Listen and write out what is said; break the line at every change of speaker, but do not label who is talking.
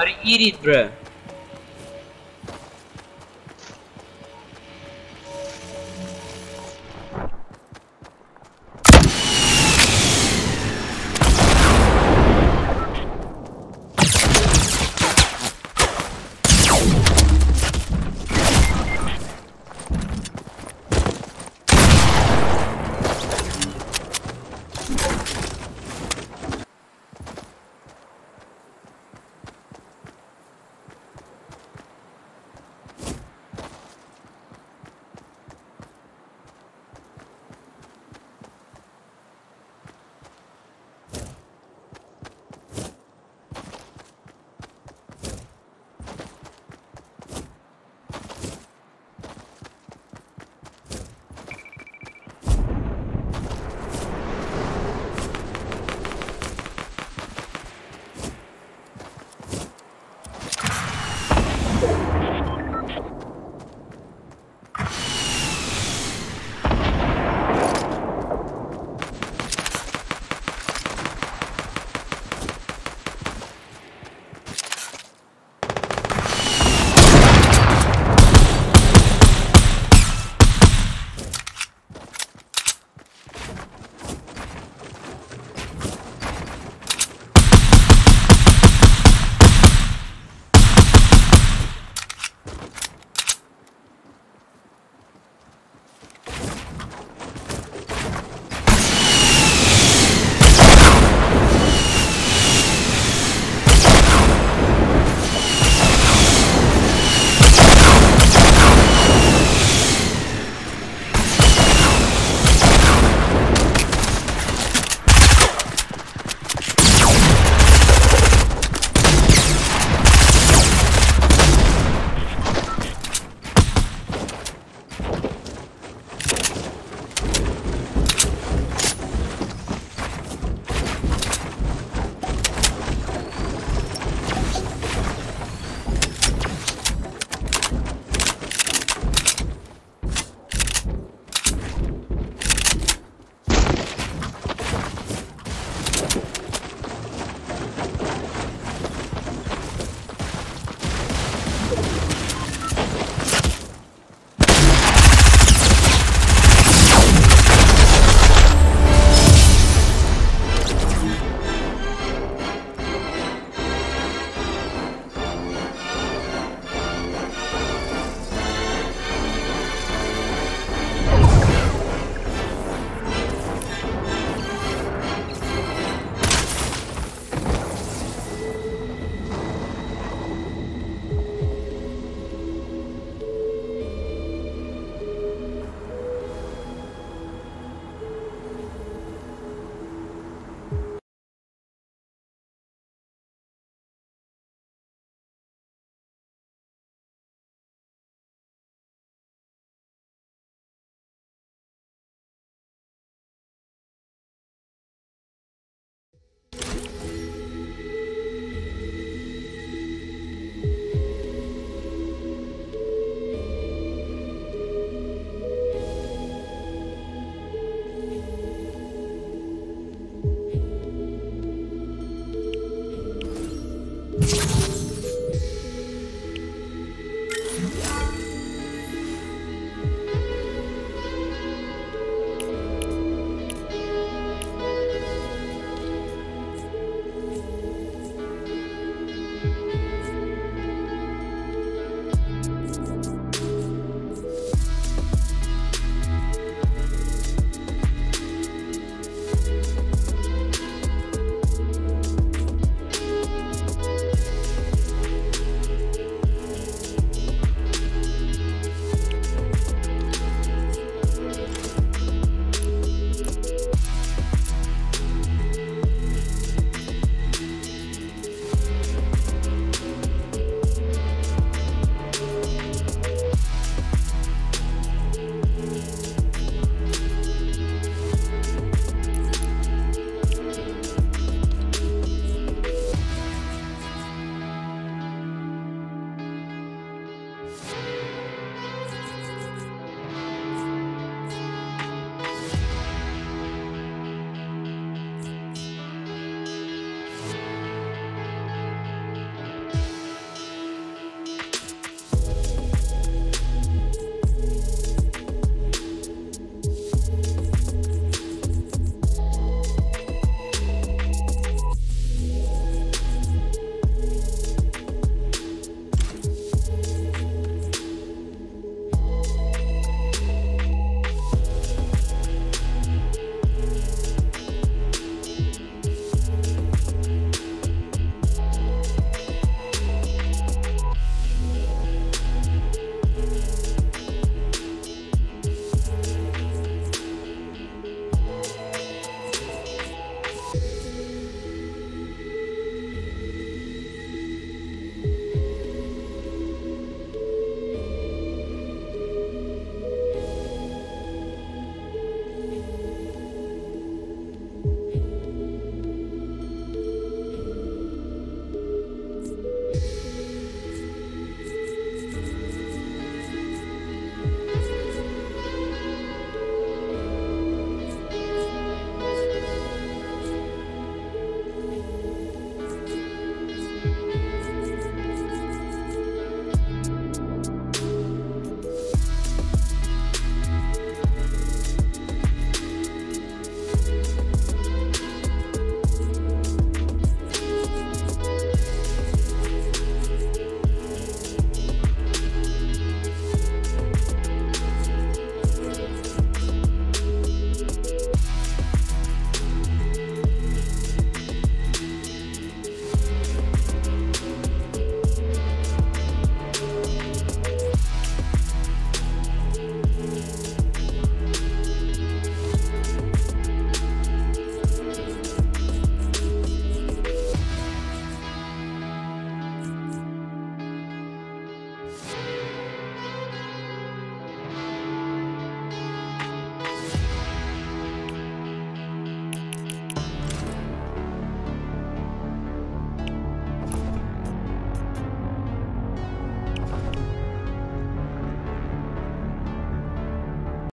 Are you idiot, bro?